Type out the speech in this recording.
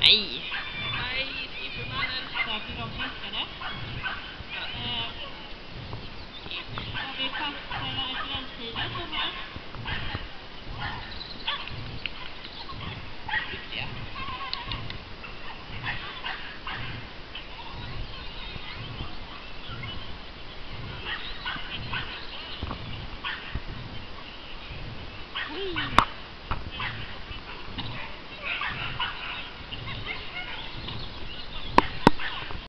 Nej! Nej, Supermannen. Därför de fiskade. Eh, vi fastställa Whee!